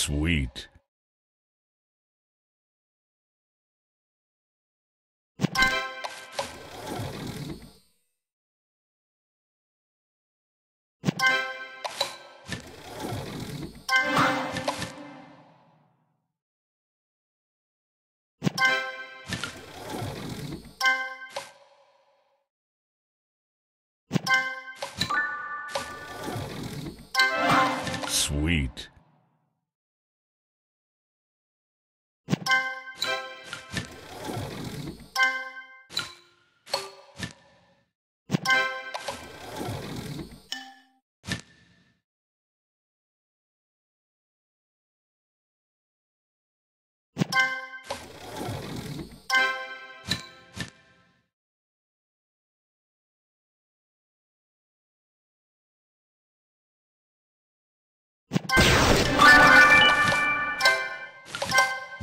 Sweet. Sweet.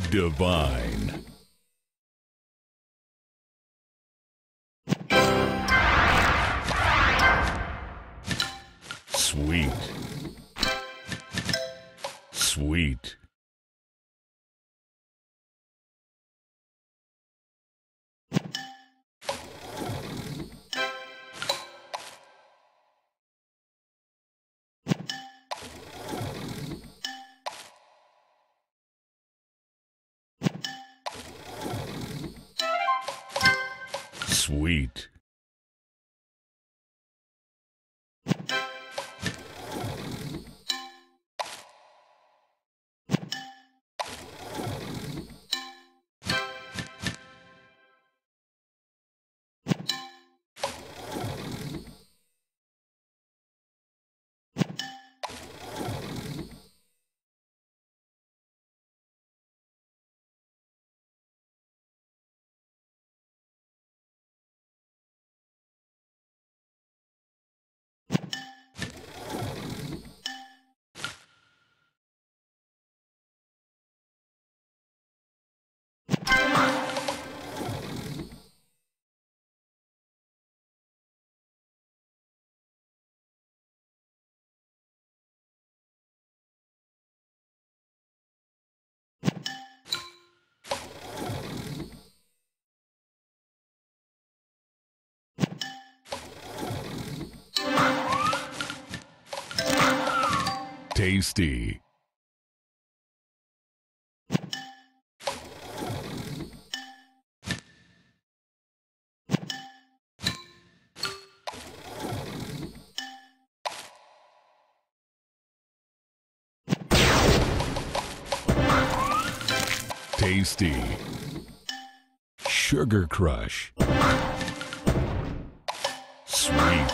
Divine. Sweet. Sweet. Sweet. Tasty. Tasty. Sugar Crush. Sweet.